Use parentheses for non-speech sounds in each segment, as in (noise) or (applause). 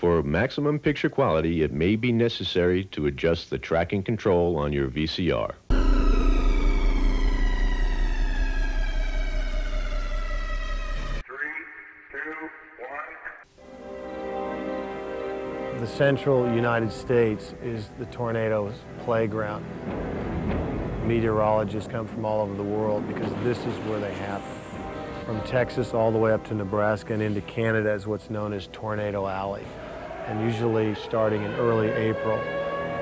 For maximum picture quality, it may be necessary to adjust the tracking control on your VCR. The central United States is the tornado's playground. Meteorologists come from all over the world because this is where they happen. From Texas all the way up to Nebraska and into Canada is what's known as Tornado Alley. And usually starting in early April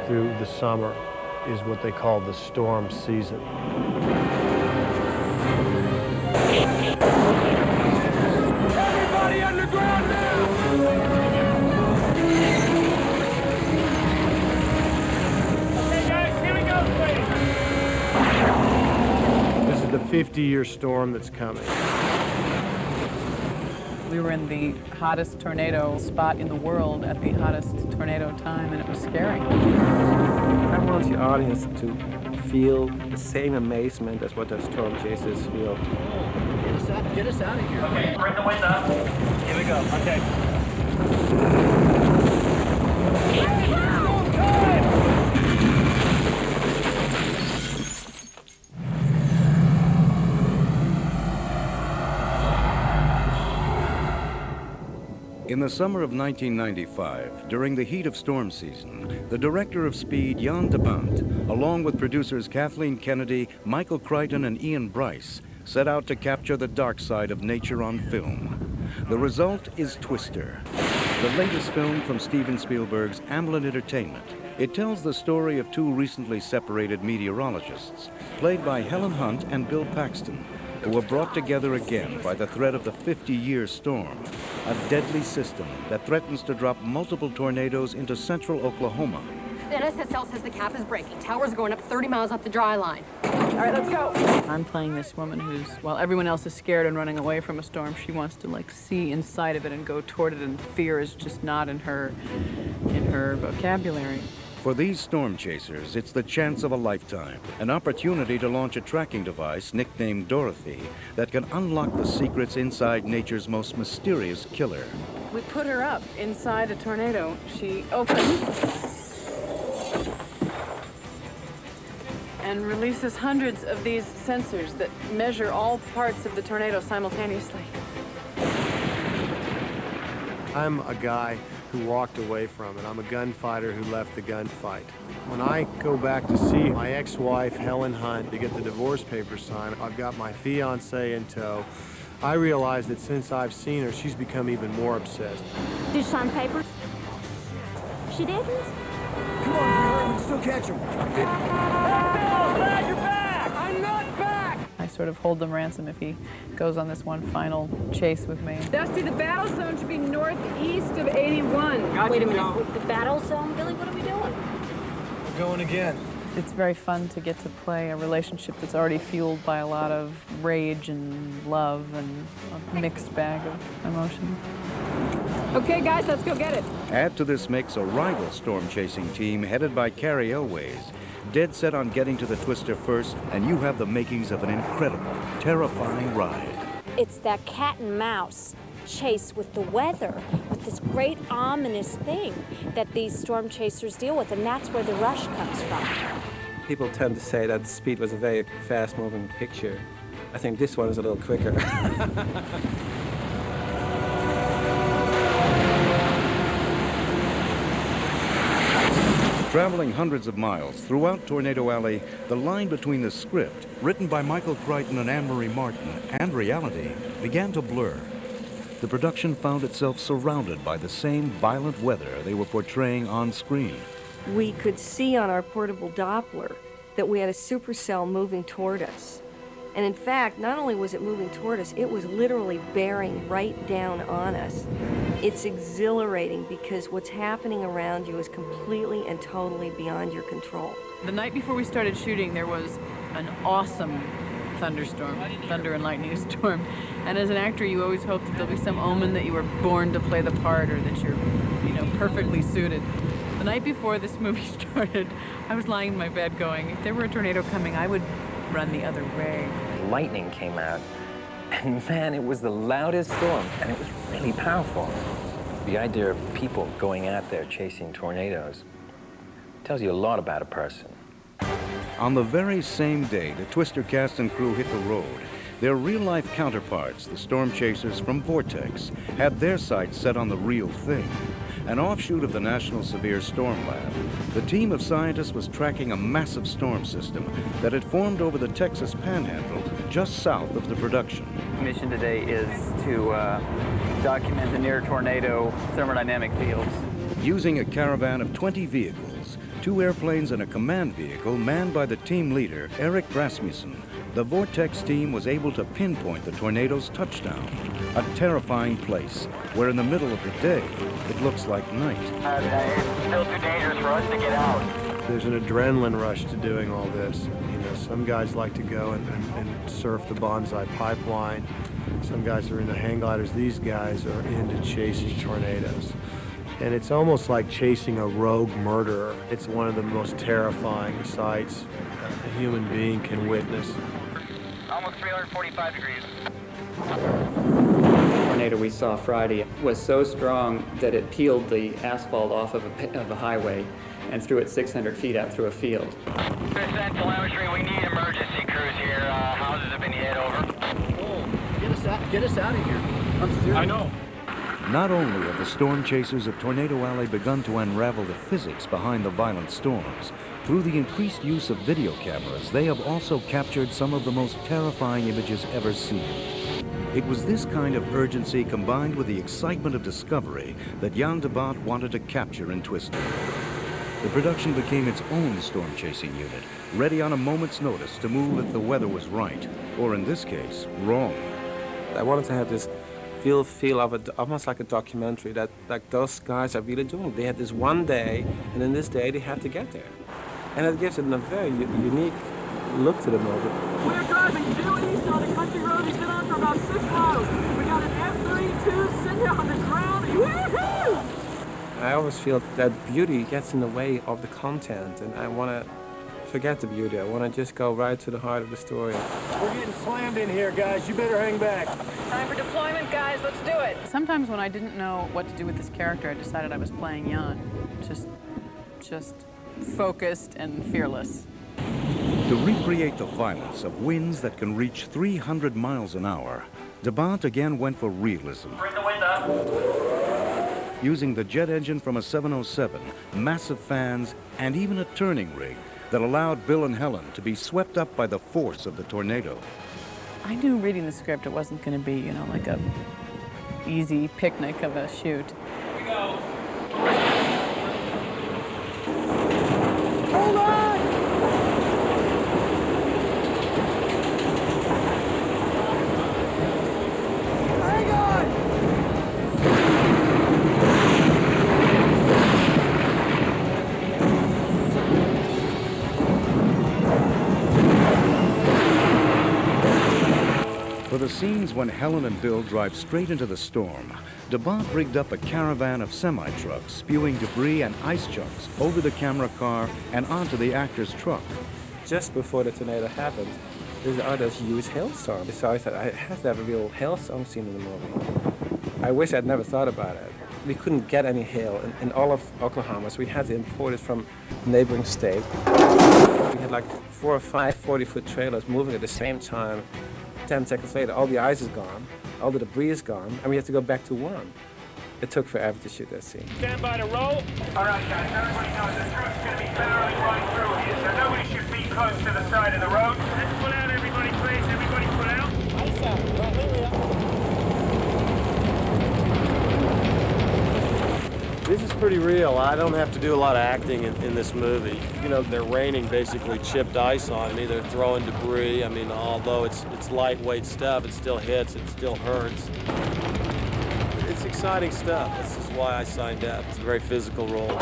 through the summer is what they call the storm season. Everybody underground now! Okay, guys, here we go, please. This is the 50-year storm that's coming. We were in the hottest tornado spot in the world at the hottest tornado time, and it was scary. I want the audience to feel the same amazement as what the storm chasers feel. Get us out, get us out of here. Okay, bring the wind up. Here we go. Okay. In the summer of 1995, during the heat of storm season, the director of Speed, Jan de Bont, along with producers Kathleen Kennedy, Michael Crichton, and Ian Bryce, set out to capture the dark side of nature on film. The result is Twister, the latest film from Steven Spielberg's Amblin Entertainment. It tells the story of two recently separated meteorologists, played by Helen Hunt and Bill Paxton, were brought together again by the threat of the 50-year storm, a deadly system that threatens to drop multiple tornadoes into central Oklahoma. The NSSL says the cap is breaking. Towers are going up 30 miles off the dry line. All right, let's go. I'm playing this woman who's, while everyone else is scared and running away from a storm, she wants to like see inside of it and go toward it, and fear is just not in her, in her vocabulary. For these storm chasers, it's the chance of a lifetime, an opportunity to launch a tracking device nicknamed Dorothy that can unlock the secrets inside nature's most mysterious killer. We put her up inside a tornado. She opens and releases hundreds of these sensors that measure all parts of the tornado simultaneously. I'm a guy who walked away from it. I'm a gunfighter who left the gunfight. When I go back to see my ex-wife, Helen Hunt, to get the divorce papers signed, I've got my fiance in tow. I realize that since I've seen her, she's become even more obsessed. Did you sign papers? She didn't? Come on, Vera, we can still catch him. glad you're back! I'm not back! I sort of hold them ransom if he goes on this one final chase with me. Dusty, the battle zone should be northeast of 81. Wait a minute. The battle zone? Billy, what are we doing? We're going again. It's very fun to get to play a relationship that's already fueled by a lot of rage and love and a mixed bag of emotion. Okay, guys, let's go get it. Add to this mix a rival storm chasing team headed by Cary Elwes, dead set on getting to the twister first, and you have the makings of an incredible, terrifying ride. It's that cat and mouse chase with the weather, with this great ominous thing that these storm chasers deal with, and that's where the rush comes from. People tend to say that Speed was a very fast-moving picture. I think this one is a little quicker. (laughs) Traveling hundreds of miles throughout Tornado Alley, the line between the script, written by Michael Crichton and Anne-Marie Martin, and reality began to blur. The production found itself surrounded by the same violent weather they were portraying on screen. we could see on our portable Doppler that we had a supercell moving toward us. And in fact, not only was it moving toward us, it was literally bearing right down on us. It's exhilarating because what's happening around you is completely and totally beyond your control. The night before we started shooting, there was an awesome thunderstorm, thunder and lightning (laughs) storm. And as an actor, you always hope that there'll be some omen that you were born to play the part or that you're, you know, perfectly suited. The night before this (laughs) movie started, I was lying in my bed going, if there were a tornado coming, I would run the other way. Lightning came out, and (laughs) man, it was the loudest storm, and it was really powerful. The idea of people going out there chasing tornadoes tells you a lot about a person. On the very same day the Twister cast and crew hit the road, their real-life counterparts, the storm chasers from Vortex, had their sights set on the real thing. An offshoot of the National Severe Storm Lab, the team of scientists was tracking a massive storm system that had formed over the Texas Panhandle just south of the production. mission today is to uh, document the near tornado thermodynamic fields. Using a caravan of 20 vehicles, two airplanes and a command vehicle manned by the team leader, Eric Rasmussen, the Vortex team was able to pinpoint the tornado's touchdown, a terrifying place where in the middle of the day, it looks like night. Uh, it's still too dangerous for us to get out. There's an adrenaline rush to doing all this. You know, some guys like to go and, and, and surf the Banzai Pipeline. Some guys are into hang gliders. These guys are into chasing tornadoes. And it's almost like chasing a rogue murderer. It's one of the most terrifying sights a human being can witness. Almost 345 degrees. tornado we saw Friday was so strong that it peeled the asphalt off of a, of a highway and threw it 600 feet out through a field. Percent telemetry, we need emergency crews here. Uh, houses have been hit over. Get us out, get us out of here. I'm serious. I know. Not only have the storm chasers of Tornado Alley begun to unravel the physics behind the violent storms, through the increased use of video cameras, they have also captured some of the most terrifying images ever seen. It was this kind of urgency combined with the excitement of discovery that Jan de Bont wanted to capture in Twister. The production became its own storm chasing unit, ready on a moment's notice to move if the weather was right, or in this case, wrong. I wanted to have this feel feel of it, almost like a documentary that like those guys are really doing. They had this one day, and in this day they have to get there, and it gives it a very unique look to the movie. We're driving due east on a country road he's been on for about six miles. We got an F-32 sitting here on the ground. Woohoo! I always feel that beauty gets in the way of the content, and I want to forget the beauty. I want to just go right to the heart of the story. We're getting slammed in here, guys. You better hang back. Time for deployment, guys. Let's do it. Sometimes when I didn't know what to do with this character, I decided I was playing Jan. Just, just focused and fearless. To recreate the violence of winds that can reach 300 miles an hour, de Bont again went for realism. Bring the wind up. Using the jet engine from a 707, massive fans, and even a turning rig that allowed Bill and Helen to be swept up by the force of the tornado. I knew reading the script it wasn't going to be, you know, like a easy picnic of a shoot. Hold scenes when Helen and Bill drive straight into the storm, de Bont rigged up a caravan of semi-trucks spewing debris and ice chunks over the camera car and onto the actor's truck. Just before the tornado happened, there's this huge hailstorm. So I said, I have to have a real hailstorm scene in the movie. I wish I'd never thought about it. We couldn't get any hail in, in all of Oklahoma, so we had to import it from neighboring state. We had like four or five 40-foot trailers moving at the same time. Ten seconds later, all the ice is gone, all the debris is gone, and we have to go back to one. It took forever to shoot that scene. Stand by to roll. All right, guys. Everybody knows the truck's going to be barreling right through here, so nobody should be close to the side of the road. Let's pull out, everybody, please. Everybody pull out. This is pretty real. I don't have to do a lot of acting in, in this movie. You know, they're raining basically chipped ice on me. They're throwing debris. I mean, although it's it's lightweight stuff, it still hits. It still hurts. It's exciting stuff. This is why I signed up. It's a very physical role.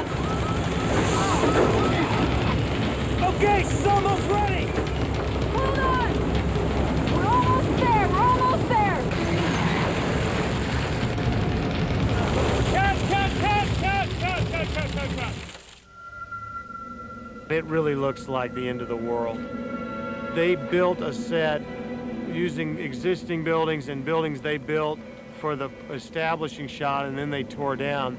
Okay, almost ready. It really looks like the end of the world. They built a set using existing buildings and buildings they built for the establishing shot and then they tore down.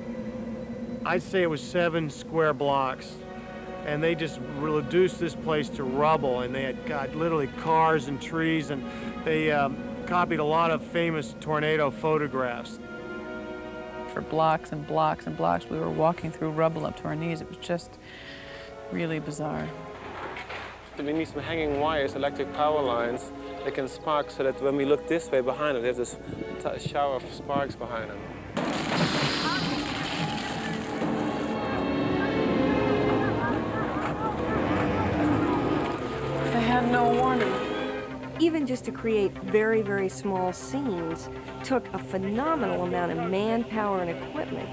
I'd say it was seven square blocks. And they just reduced this place to rubble. And they had got literally cars and trees. And they um, copied a lot of famous tornado photographs. For blocks and blocks and blocks, we were walking through rubble up to our knees. It was just really bizarre. We need some hanging wires, electric power lines that can spark so that when we look this way behind them, there's this shower of sparks behind them. They had no warning. Even just to create very, very small scenes took a phenomenal amount of manpower and equipment.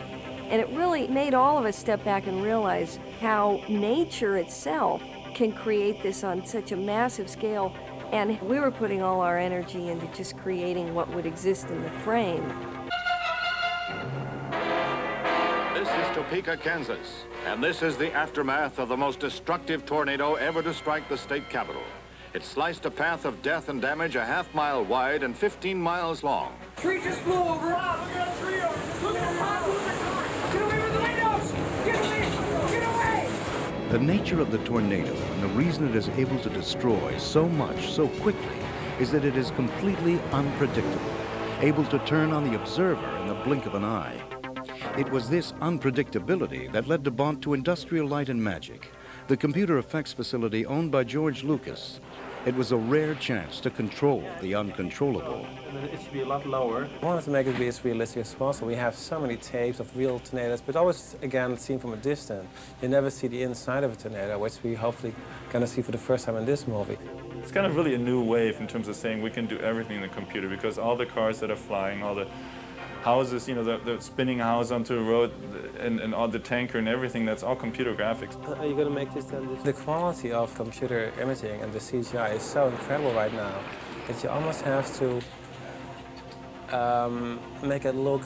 And it really made all of us step back and realize how nature itself can create this on such a massive scale. And we were putting all our energy into just creating what would exist in the frame. This is Topeka, Kansas, and this is the aftermath of the most destructive tornado ever to strike the state capital. It sliced a path of death and damage a half mile wide and 15 miles long. Tree just blew over. Wow, look at that tree. Look at the top. Look at the Get away with the windows. Get away. Get away. The nature of the tornado and the reason it is able to destroy so much so quickly is that it is completely unpredictable, able to turn on the observer in the blink of an eye. It was this unpredictability that led de Bont to Industrial Light and Magic, the computer effects facility owned by George Lucas. It was a rare chance to control the uncontrollable. It should be a lot lower. I wanted to make it be as realistic as possible. We have so many tapes of real tornadoes, but always, again, seen from a distance. You never see the inside of a tornado, which we hopefully going to see for the first time in this movie. It's kind of really a new wave in terms of saying we can do everything in the computer because all the cars that are flying, all the houses, you know, the, the spinning house onto the road and, and all the tanker and everything, that's all computer graphics. Are you going to make this then? The quality of computer imaging and the CGI is so incredible right now that you almost have to um, make it look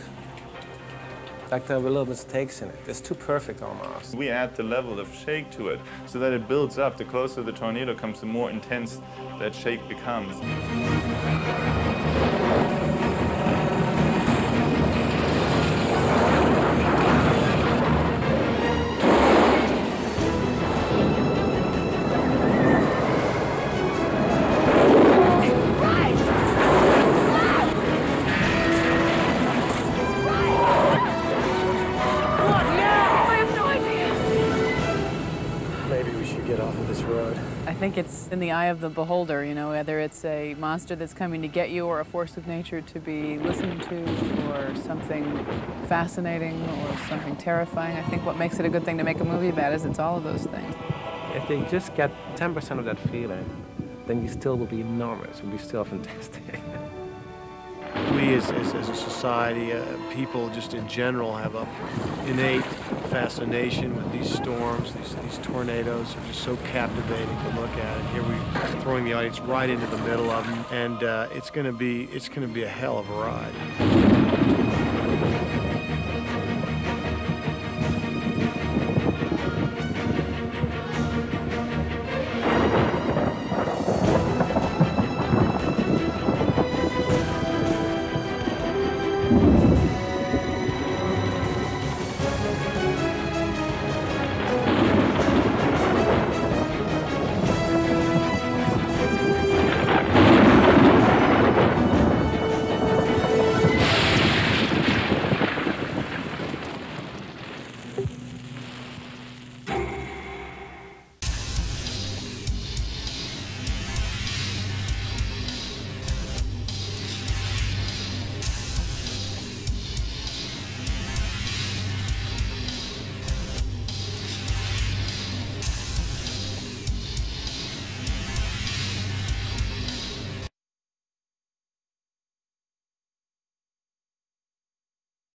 like there were little mistakes in it. It's too perfect almost. We add the level of shake to it so that it builds up. The closer the tornado comes, the more intense that shake becomes. Think it's in the eye of the beholder, you know, whether it's a monster that's coming to get you or a force of nature to be listened to or something fascinating or something terrifying. I think what makes it a good thing to make a movie about is it's all of those things. If they just get 10% of that feeling, then you still will be enormous. It will be still (laughs) fantastic. We as, as, as a society, uh, people just in general have a innate fascination with these storms, these, these tornadoes are just so captivating to look at. And here we're throwing the audience right into the middle of them, and uh, it's going to be it's going to be a hell of a ride.